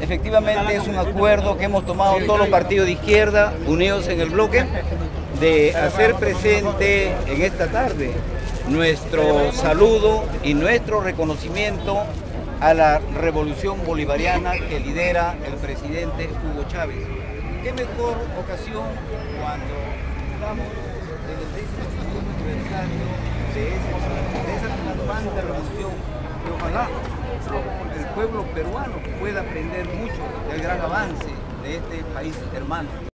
Efectivamente es un acuerdo que hemos tomado todos los partidos de izquierda unidos en el bloque de hacer presente en esta tarde nuestro saludo y nuestro reconocimiento a la revolución bolivariana que lidera el presidente Hugo Chávez. ¿Qué mejor ocasión cuando estamos en el décimo aniversario de, de esa triunfante revolución? Ojalá el pueblo peruano pueda aprender mucho del gran avance de este país hermano.